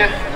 you.